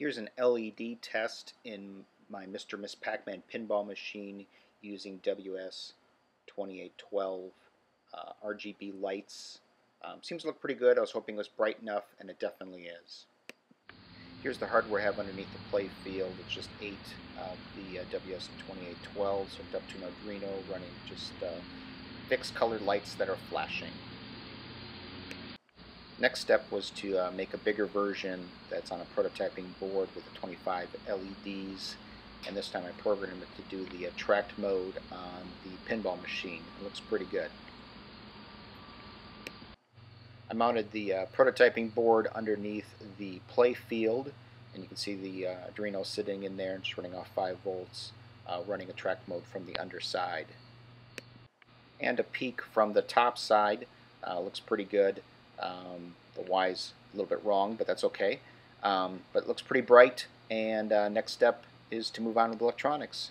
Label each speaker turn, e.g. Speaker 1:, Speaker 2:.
Speaker 1: Here's an LED test in my Mr. Miss Pac-Man pinball machine using WS2812 uh, RGB lights. Um, seems to look pretty good. I was hoping it was bright enough, and it definitely is. Here's the hardware I have underneath the play field. It's just eight of the uh, WS2812 hooked up to an Arduino running just uh, fixed colored lights that are flashing. Next step was to uh, make a bigger version that's on a prototyping board with the 25 LEDs and this time I programmed it to do the attract mode on the pinball machine. It looks pretty good. I mounted the uh, prototyping board underneath the play field and you can see the uh, Arduino sitting in there and just running off 5 volts uh, running attract mode from the underside. And a peek from the top side uh, looks pretty good. Um, the Y's a little bit wrong, but that's okay. Um, but it looks pretty bright, and uh, next step is to move on with electronics.